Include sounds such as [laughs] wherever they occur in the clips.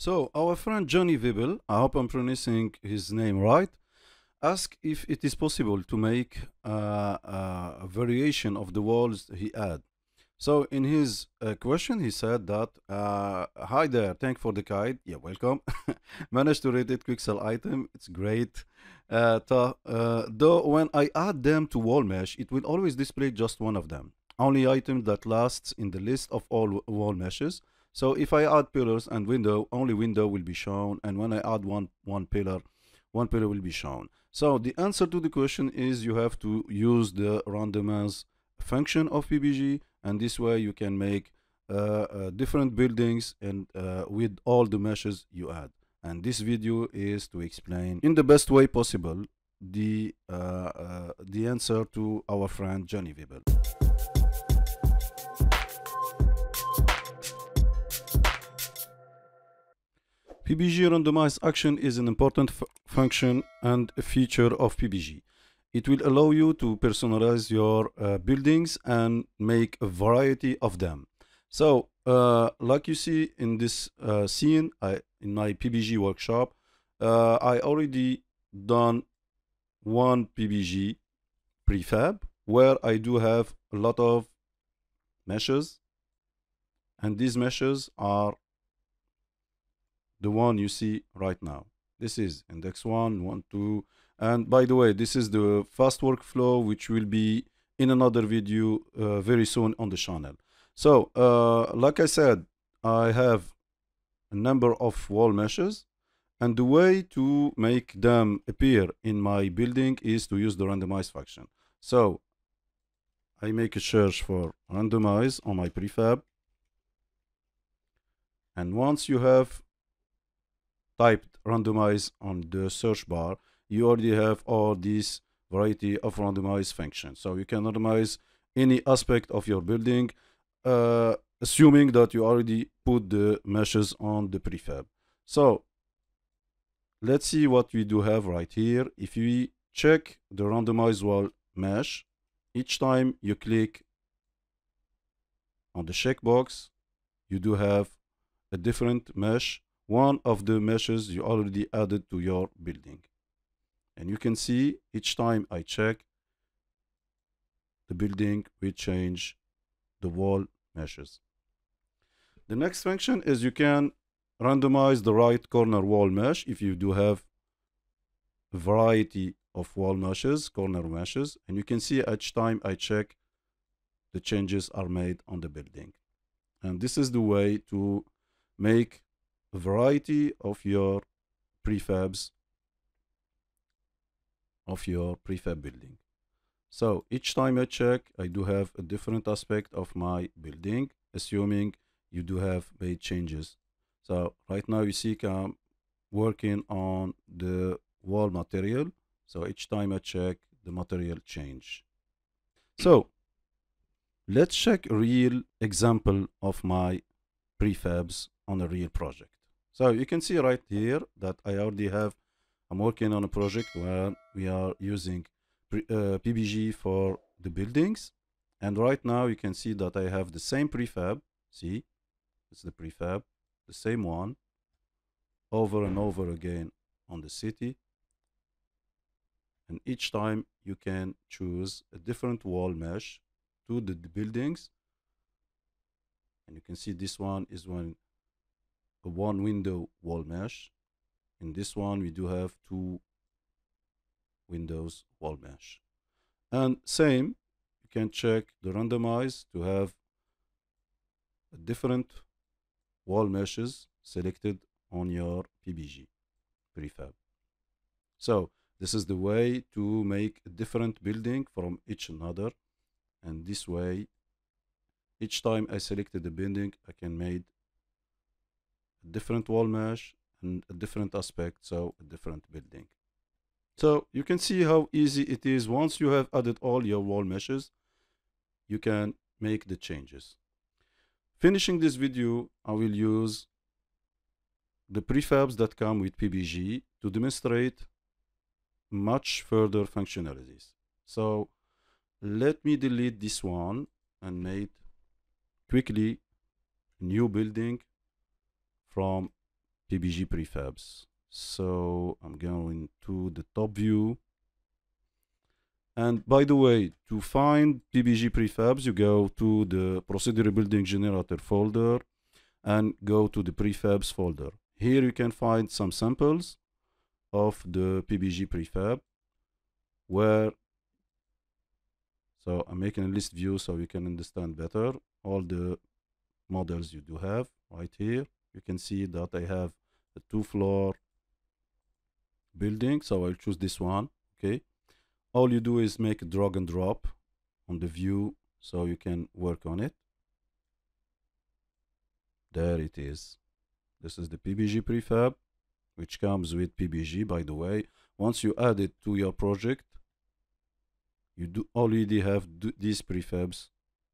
So our friend Johnny Vibble, I hope I'm pronouncing his name right, asked if it is possible to make uh, uh, a variation of the walls he add. So in his uh, question, he said that, uh, hi there, thank for the guide. Yeah, welcome. [laughs] Managed to rate it quick sell item. It's great. Uh, though when I add them to wall mesh, it will always display just one of them. Only item that lasts in the list of all wall meshes. So if I add pillars and window, only window will be shown. And when I add one, one pillar, one pillar will be shown. So the answer to the question is you have to use the randomize function of PBG and this way you can make uh, uh, different buildings and uh, with all the meshes you add. And this video is to explain in the best way possible the uh, uh, the answer to our friend Johnny Vibble. PBG randomized action is an important function and feature of PBG. It will allow you to personalize your uh, buildings and make a variety of them. So, uh, like you see in this uh, scene, I, in my PBG workshop, uh, I already done one PBG prefab where I do have a lot of meshes, and these meshes are the one you see right now. This is index one, one, two, and by the way, this is the fast workflow, which will be in another video uh, very soon on the channel. So, uh, like I said, I have a number of wall meshes, and the way to make them appear in my building is to use the randomize function. So, I make a search for randomize on my prefab, and once you have typed randomize on the search bar, you already have all these variety of randomized functions. So you can randomize any aspect of your building, uh, assuming that you already put the meshes on the prefab. So let's see what we do have right here. If we check the randomized wall mesh, each time you click on the checkbox, you do have a different mesh, one of the meshes you already added to your building. And you can see each time I check the building, we change the wall meshes. The next function is you can randomize the right corner wall mesh if you do have a variety of wall meshes, corner meshes, and you can see each time I check the changes are made on the building. And this is the way to make variety of your prefabs of your prefab building. So each time I check, I do have a different aspect of my building, assuming you do have made changes. So right now you see I'm working on the wall material. So each time I check, the material change. So let's check a real example of my prefabs on a real project. So you can see right here that I already have I'm working on a project where we are using pre, uh, PBG for the buildings. And right now you can see that I have the same prefab. See, it's the prefab, the same one, over and over again on the city. And each time you can choose a different wall mesh to the, the buildings. And you can see this one is one a one window wall mesh. In this one we do have two windows wall mesh. And same you can check the randomize to have different wall meshes selected on your PBG prefab. So this is the way to make a different building from each another. And this way each time I selected the building I can make different wall mesh and a different aspect, so a different building. So you can see how easy it is. Once you have added all your wall meshes, you can make the changes. Finishing this video, I will use the prefabs that come with PBG to demonstrate much further functionalities. So let me delete this one and make quickly new building from PBG prefabs. So I'm going to the top view. And by the way, to find PBG prefabs, you go to the procedural building generator folder and go to the prefabs folder. Here you can find some samples of the PBG prefab where so I'm making a list view so you can understand better all the models you do have right here you can see that I have a two floor building so I'll choose this one okay? All you do is make a drag and drop on the view so you can work on it. There it is. This is the PBG prefab which comes with PBG by the way. Once you add it to your project you do already have these prefabs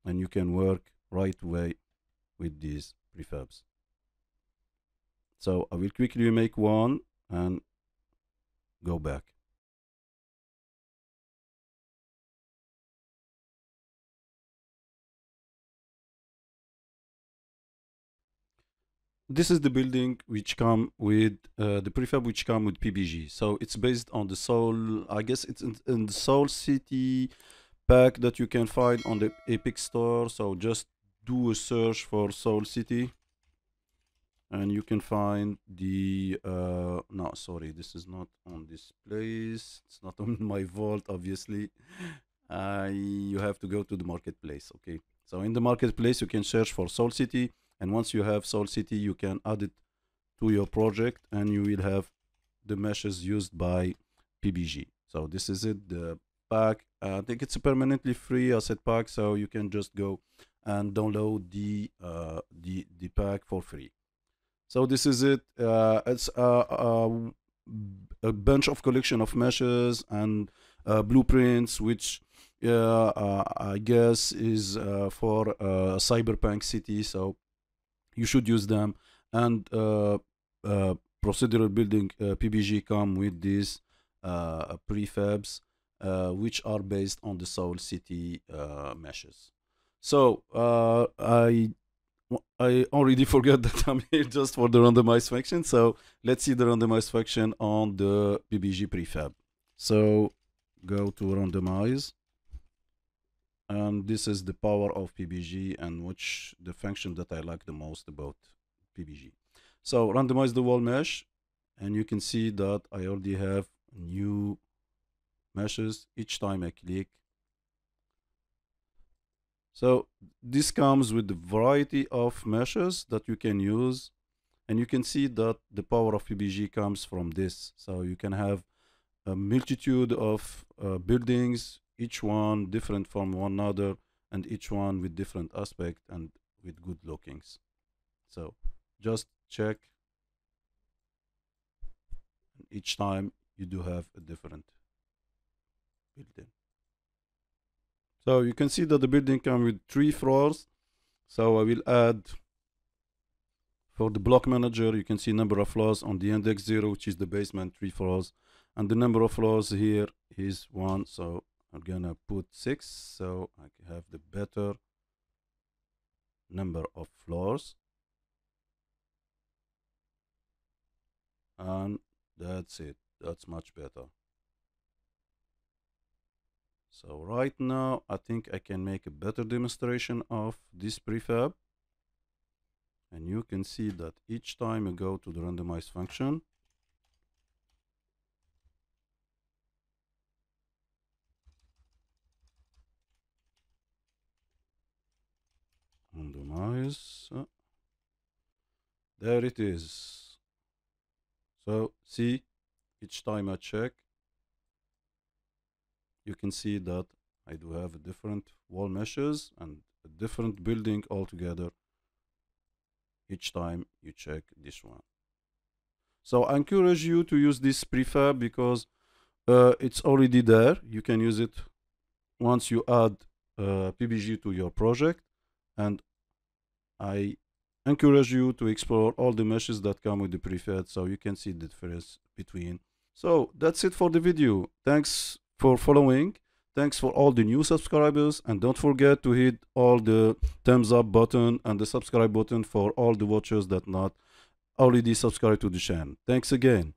and you can work right away with these prefabs so I will quickly make one and go back this is the building which come with uh, the prefab which come with PBG. So it's based on the Soul. I guess it's in, in, the Soul City pack that you can find on the Epic Store. So just do a search for Soul City, and you can find the. Uh, no, sorry, this is not on this place. It's not [laughs] on my vault, obviously. Uh, you have to go to the marketplace. Okay. So in the marketplace, you can search for Soul City and once you have Soul City you can add it to your project and you will have the meshes used by PBG so this is it the pack I think it's a permanently free asset pack so you can just go and download the uh, the the pack for free so this is it uh, it's a, a, a, bunch of collection of meshes and uh, blueprints which uh, I guess is uh, for uh, cyberpunk city so you should use them and uh, uh, procedural building uh, PBG come with these prefabs which are based on the Soul City meshes. So I I already [laughs] forgot that I'm here just for the randomized function. So let's see the randomized function on the PBG prefab. So go to randomize and this is the power of PBG and which the function that I like the most about PBG. So randomize the wall mesh and you can see that I already have new meshes each time I click. So this comes with a variety of meshes that you can use and you can see that the power of PBG comes from this. So you can have a multitude of uh, buildings each one different from one another and each one with different aspect and with good lookings. So just check. Each time you do have a different building so you can see that the building comes with three floors. So I will add for the block manager you can see number of floors on the index zero which is the basement three floors. And the number of floors here is one so I'm gonna put six so I have the better number of floors. And that's it. That's much better so right now I think I can make a better demonstration of this prefab. And you can see that each time you go to the randomized function randomize uh, there it is. So see each time I check you can see that I do have different wall meshes and a different building altogether each time you check this one so I encourage you to use this prefab because uh, it's already there you can use it once you add uh, PBG to your project and I encourage you to explore all the meshes that come with the prefab so you can see the difference between. So that's it for the video. Thanks for following. Thanks for all the new subscribers and don't forget to hit all the thumbs up button and the subscribe button for all the watchers that not already subscribed to the channel. Thanks again.